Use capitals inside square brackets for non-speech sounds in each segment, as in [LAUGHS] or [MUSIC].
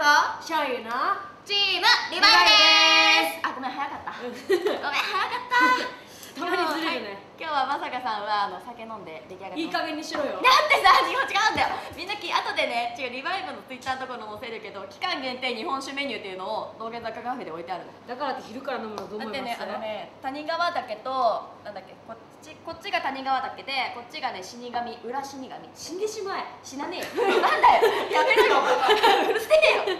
と醤油のチームリバイです。あごめん早かった。ごめん早かったたまにずれるね今日はまさかさんはあの酒飲んで出来上がったいい加減にしろよ。だってさ日本違うんだよ。みんなき後でね違うリバイブのツイッターのところ載せるけど期間限定日本酒メニューっていうのを道玄坂カフェで置いてあるの。だからって昼から飲むのどうだっ思いますてねあのね谷川岳となんだっけ？こっちこっちが谷川岳でこっちがね死神裏死神。死んでしまえ。死なねえよ。なんだよ。やめろよ。うるせえよ。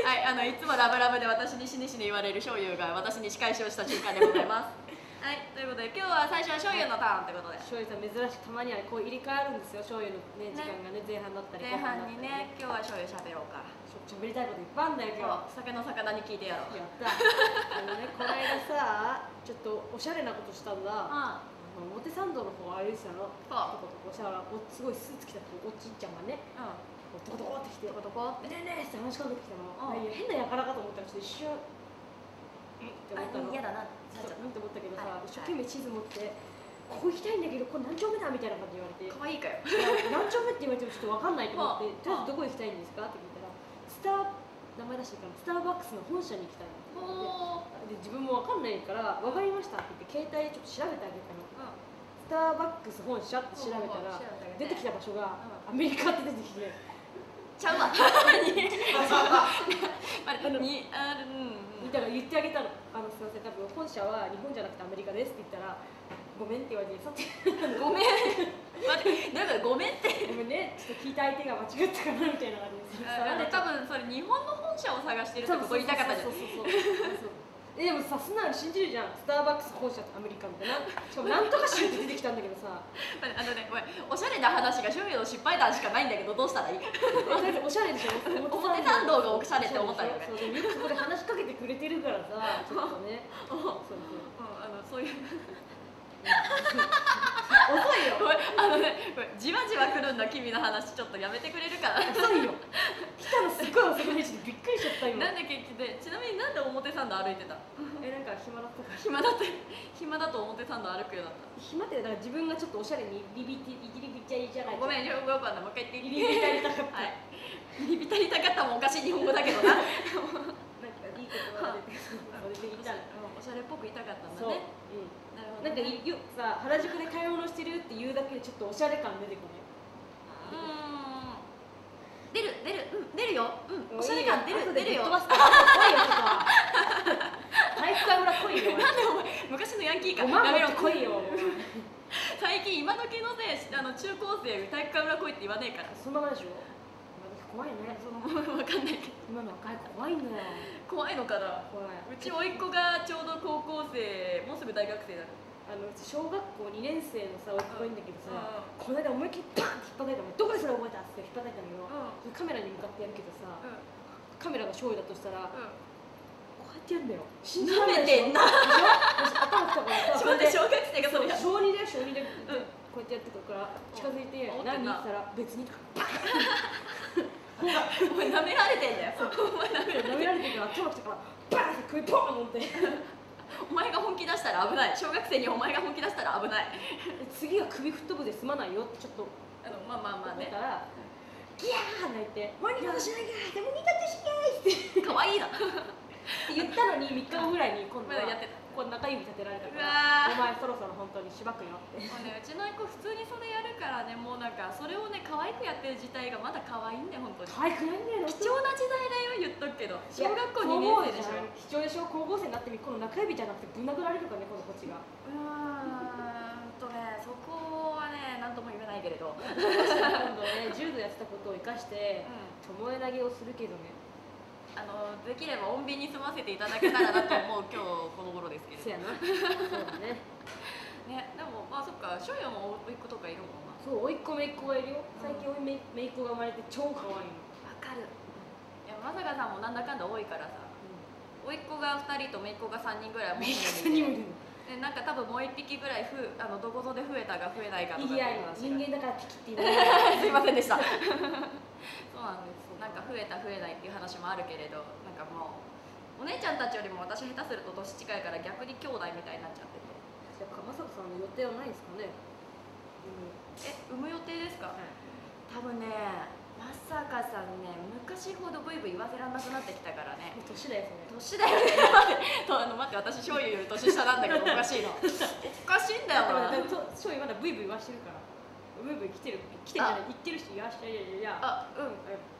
はいあのいつもラブラブで私に死ね死ね言われる醤油が私に仕返しをした瞬間でございますはいということで今日は最初は醤油のターンってことで。醤油さん珍しくたまにはこう入れ替わるんですよ。醤油のね時間がね前半だったり前半にね今日は醤油しゃべろうか。しゃべりたいこといっぱいあんだよ今日。酒の魚に聞いてやろう。やった。あのね [LAUGHS] この間さちょっとおしゃれなことしたんだ。あうの表参道の方歩いてたのとことこしたらおすごいスーツ着たおじいちゃんがね。んうん。トコトコってきて。どこどこって。ねえねえって話しかけてきたのうん。いや変な輩かと思ったらちょっと一瞬。うん。って思ったの。あ嫌だな。そううんって思ったけどさ、はい。一生懸命地図持ってここ行きたいんだけどこれ何丁目だみたいな感じで言われて可愛いかよ。[LAUGHS] 何丁目って言われてもちょっと分かんないと思って [LAUGHS] う。んとりあえずどこ行きたいんですか？って聞いたらスター名前出してるからスターバックスの本社に行きたいで自分も分かんないから分かりましたって言って携帯でちょっと調べてあげたの。うん。スターバックス本社って調べたら出てきた場所がうアメリカって出てきてちゃうわ。あれにある。うんみたいな言ってあげたのあのすいません多分本社は日本じゃなくてアメリカですって言ったらごめんって言われてさてごめん。待ってだからごめんって。ごめんねちょっと聞いた相手が間違ったかなみたいな感じであの多分それ日本の本社を探してるってこと。言いたかったじゃんそうそうそうそうそうえでもさ素直に信じるじゃん。スターバックス本社とアメリカみたいな。しかもなんとか州って出てきたんだけどさ。あのねごめん。おしゃれな話が醤油の失敗談しかないんだけどどうしたらいい？おしゃれでしょ。表参道がおしゃれって思ったよね。そうでよくそこで話しかけてくれてるからさちょっとね。そうそううんあのそういう遅いよ。あのねじわじわくるんだ君の話ちょっとやめてくれるから。遅いよ。来たのすっごい遅くてちょっとびっくりしちゃった今。なんで結局でちなみになんで表参道歩いてた？えなんか暇だったか。ら暇だって暇だと表参道歩くようだっ暇ってだから自分がちょっとおしゃれにビビっていじりびちゃいじゃないたごめんよくわかんないもう一回言って入り浸りたかったはい。入り浸りたかったもおかしい日本語だけどな。[LAUGHS] なんかいい言葉が出て [LAUGHS] それで言ったの。おしゃれっぽく言いたかったんだそう、ねうんなんかいよさ原宿で買い物してるって言うだけでちょっとおしゃれ感出てこない？うーん。出る出る。うん出るよ。うん。おしゃれ感出る出るよ。体育館裏来いよ。なんでお前昔のヤンキーか。5万やめろ来いよ。[LAUGHS] 最近今時のねあの中高生体育館裏来いって言わねえから。そんなもんでしょ怖いね。そのわかんないけど。今の若い子怖いんだよ。怖いのかな？怖い。うち甥っ子がちょうど高校生もうすぐ大学生だあのうち小学校2年生のさ甥っ子がいいんだけどさ、うこの間思いっきりバンって引っ叩いたのどこでそれ覚えた？って引っ叩いたのよ、うカメラに向かってやるけどさ、ん。カメラが勝利だとしたら、うん。こうやってやるんだよ。信じな。られてんな頭 [LAUGHS] 小学生がそれや小児だよ小児で、こうやってやってくるから近づいてうん何？って言ったら別に。[LAUGHS] お前舐められてんだよ。お前舐められてるから頭きたからバーンって首ポンってお前が本気出したら危ない。小学生にお前が本気出したら危ない。次は首吹っ飛ぶで済まないよってちょっとあのまあまあまあね。思ったらギャー泣いて「もう二度としないからでも二度としない!」って。可愛いな。言ったのに3日後ぐらいに今度はこう中指立てられたからお前そろそろ本当にしばくよって。もうねうちの子普通からねもうなんかそれをね可愛くやってる自体がまだ可愛いんだよ本当に。可愛くないんだよな貴重な時代だよ言っとくけど。小学校2いや年生でしょ。貴重でしょ高校生になってみこの中指じゃなくてぶん殴られるからねこのこっちが。うーんとねそこはね何とも言えないけれど、今度ね柔道やってたことを生かして巴投げをするけどね。あのできれば穏便に済ませていただけたらなと思う今日この頃ですけれそ [LAUGHS] やな。そうだね。ど [LAUGHS] ねでもまあそっか翔也も甥っ子とかいるもんなそう甥っ子姪っ子がいるよ。最近甥い姪っ子が生まれて超可愛いの。わかる。いやまさかさんもなんだかんだ多いからさ。甥っ子が2人と姪っ子が3人ぐらい姪っ子いにもいる。でなんか多分もう1匹ぐらいふあのどこぞで増えたが増えないかとかのいや人間だからピキって言い [LAUGHS] すいませんでした。[LAUGHS] そうなんです。なんか増えた増えないっていう話もあるけれどなんかもうお姉ちゃんたちよりも私下手すると年近いから逆に兄弟みたいになっちゃっててじゃあ鎌坂さんの予定はないんですかねえ産む予定ですか？多分ねまさかさんね昔ほどブイブイ言わせらんなくなってきたからね。年だよそれ。年だよね。[LAUGHS] とあの待って私醤油より年下なんだけど [LAUGHS] おかしいの。おかしいんだよな。だってとそういうまだブイブイ言わしてるから。ブイブイ来てる来てるじゃない。言ってる人言わしていやいやいやあうん。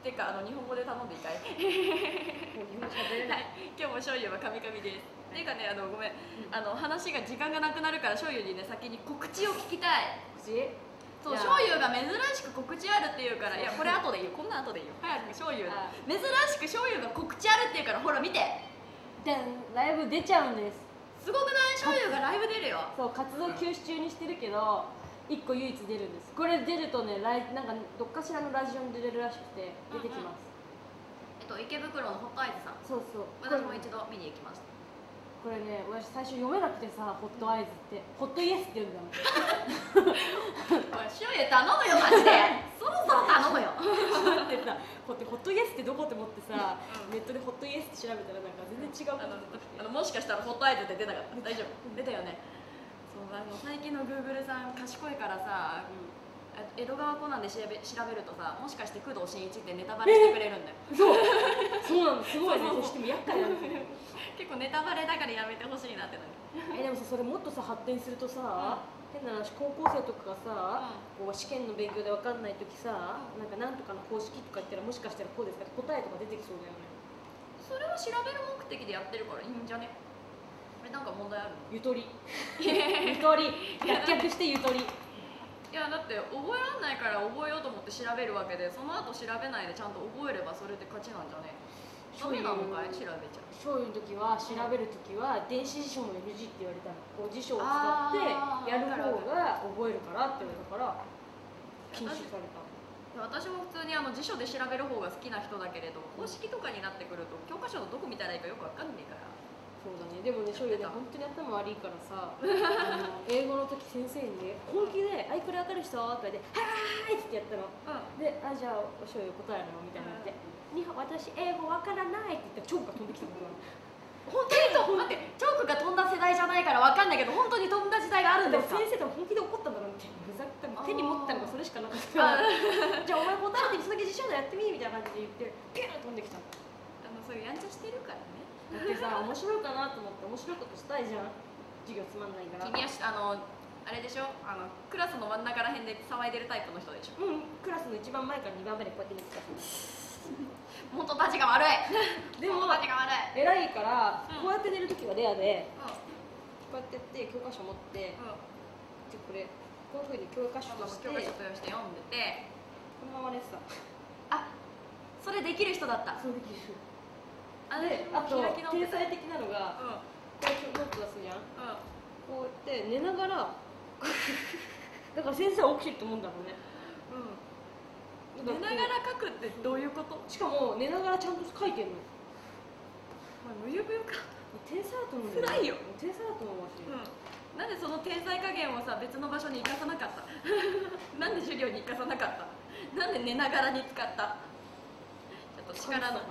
てかあの日本語で頼んでいいかい。[LAUGHS] もう日本語喋れはない。い。今日も醤油はカミカミです。てい。うかねあのごめん。あの話が時間がなくなるから醤油にね先に告知を聞きたい口そう醤油が珍しく告知あるっていうからいやこれ後でいいよこんな後でいいよ早く醤油。あ珍しく醤油が告知あるっていうからほら見て。でライブ出ちゃうんです。すごくない？醤油がライブ出るよ。そう活動休止中にしてるけど一個唯一出るんです。これ出るとねライなんかどっかしらのラジオに出れるらしくて出てきます、えっと池袋のホットアイズさん。そうそう。私も一度見に行きましたこれね私最初読めなくてさホットアイズって。ホットイエスって言うんだよおい塩油頼むよマジで。[LAUGHS] そろそろ頼むよ。ってさホットホットイエスってどこって思ってさ、ネットでホットイエスって調べたらなんか全然違うあのこと出てきて。あのもしかしたらホットアイズって出なかった。大丈夫。出たよね。そうあの最近のグーグルさん賢いからさあ江戸川コナンで調べ調べるとさもしかして工藤新一ってネタバレしてくれるんだよ。そう。そうなのすごいね。そうそうしても厄介なんですよ結構ネタバレだからやめてほしいなってなる。えでもさそれもっとさ発展するとさ、変な話高校生とかがさ、こう試験の勉強で分かんない時さ、なんかなんとかの方式とか言ったらもしかしたらこうですかって答えとか出てきそうだよね。それは調べる目的でやってるからいいんじゃね？これなんか問題あるの？ゆとり。ゆとり脱却してゆとり。いやだって覚えらんないから覚えようと思って調べるわけでその後調べないでちゃんと覚えればそれで勝ちなんじゃねダメなのかい調べちゃう醤油の時は調べる時は電子辞書も NG って言われたの。こう辞書を使あってーやる方が覚えるからって言われたから禁止された私も普通にあの辞書で調べる方が好きな人だけれど公式とかになってくると教科書のどこ見たらいいかよくわかんないからそうだね。でもね醤油ね本当に頭悪いからさ英語の時先生にね本気で「あいこれわかる人?」って言われて「はーい!」ってやったの。うん。で「あじゃあお醤油答えるの?」みたいなので「日本私英語わからない」って言ったらチョークが飛んできたことがある。本当に？と [LAUGHS] 待ってチョークが飛んだ世代じゃないからわかんないけど本当に飛んだ時代があるんでですかも先生多分本気で怒ったんだろうなって。ふざけた手に持ったのがそれしかなかったあから。[LAUGHS] じゃあお前答えてそのだけ辞書でやってみみたいな感じで言ってピューン飛んできたの。あのそういうやんちゃしてるからね。だってさ面白いかなと思って面白いことしたいじゃん。授業つまんないから。君はしあのあれでしょ？あのクラスの真ん中ら辺で騒いでるタイプの人でしょ？うんクラスの一番前から2番目でこうやって見てた。[LAUGHS] 元たちが悪い。[LAUGHS] でも元たちが悪い。偉いからうん。こうやって寝るときはレアでうん。こうやってやって教科書持ってうん。でこれこういうふうに教科書として教科書として読んでて。このまま寝てた。あそれできる人だった。そうできるあであと天才的なのがうん。こうノート出すじゃん。うん。こうやって寝ながら [LAUGHS] だから先生は起きてると思うんだろうね。寝ながら書くってどういうこと？しかも寝ながらちゃんと書いてるの。無ゆぶよか。天才だと思うんだ辛いよ。天才だと思うし、うん。なんでその天才加減をさ別の場所に生かさなかった？[LAUGHS] なんで授業に生かさなかった？なんで寝ながらに使った？ちょっと力の、うん、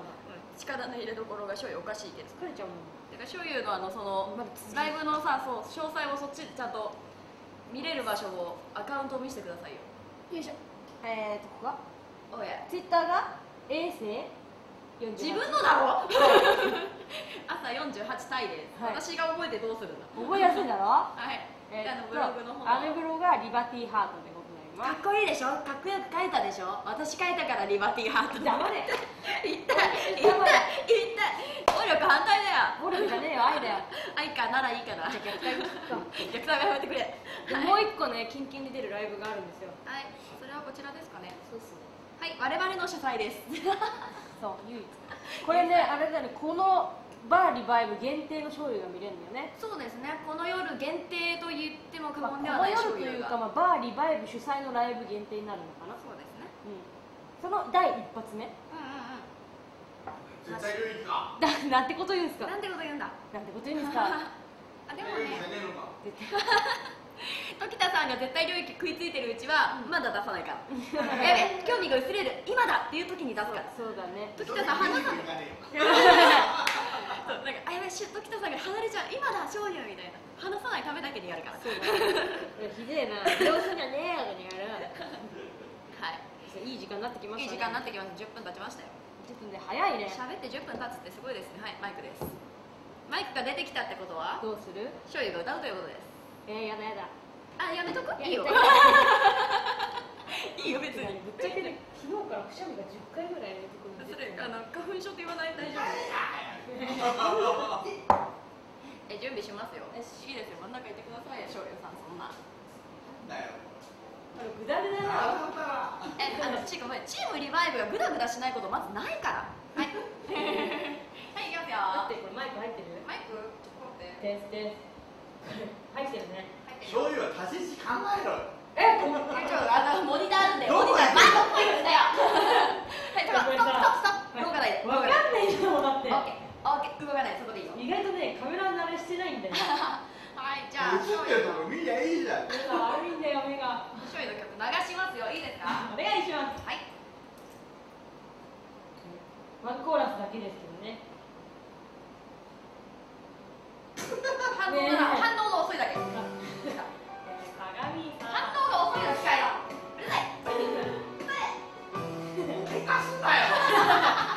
力の入れどころが醤油おかしいけど。疲れちゃうも。んてか醤油のあのそのライブのさそう詳細をそっちでちゃんと見れる場所をアカウントを見せてくださいよ。よいしょ。えーとここが？おや。ツイッターが？衛星？48自分のだろ？朝48タイです、はい。私が覚えてどうするんだ？覚えやすいだろ？はい、えーあのブログの方。アメブロがリバティハートでごかっこいいでしょ？かっこよく書いたでしょ？私書いたからリバティハート。す黙れ。言った言った。言った。暴力反対だよ。暴力じゃねえよ愛だよ。愛かならいいかな。じゃあ虐待虐待はやめてくれ。でもう一個ねキンキンで出るライブがあるんですよ。はい。それはこちらですかね。そうそう。はい。我々の主催です。そう唯一。これねあれだよねこのバーリバイブ限定の醤油が見れるんだよね。そうですね。この夜限定と言っても過まあ、こ言ではないの夜醤油が。というか、まあ、バーリバイブ主催のライブ限定になるのかな、そうですね。うん、その第一発目。うんうん絶対領域か。だ [LAUGHS] なんてこと言うんですか？うんなんてこと言うんだ？なんてこと言うんですか？[LAUGHS] あでもね。ねえのか。絶対。時田さんが絶対領域食いついてるうちはまだ出さないから。[LAUGHS] やべ興味が薄れる。今だっていう時に出すから。そうだね。時田さん話さない領域行かねそうなんかあやべし時田さんが離れちゃう今だ醤油みたいな。話さないためだけにやるから。そう [LAUGHS] ひでえな。上手じゃねえよこの野郎はいいい時間になってきまいいしたね。時間になってきました10分経ちましたよ。10分で早いね。喋って10分経つってすごいですね。はいマイクです。マイクが出てきたってことは？どうする？醤油が歌うということです。えー、やだやだ。あやめとく？やいいよ。やい。[LAUGHS] いよ別に。ぶっちゃけね昨日からくしゃみが10回ぐらい出てくるんそでれあの花粉症って言わない？大丈夫え準備しますよ。よしいいですよ。真ん中行ってくださいよ醤油さんそんな。だよ。あのグダグダだえあのちごめん。チームリバイブがグダグダしないことまずないから。はい。はいいきますよ。だってこれマイク入ってる？マイクちょっと待って。ですです入ってるね。醤油は立ち位置考えろよ。えこん。大丈夫。あのモニターあるんでモニターマイクだよ。はいちょっとストップストップストップ。動かないで動わかんないじれしてないんだよ。[LAUGHS] はいじゃあ映ってるとこ見りゃいいじゃん。目が悪いんだよ目が。醤油の曲流しますよ。いいですか？お願いします。はい。ワンコーラスだけですけどね。反応が反応が遅いだけ。反応が遅いの機械が。うるさい手貸すんだよ [LAUGHS]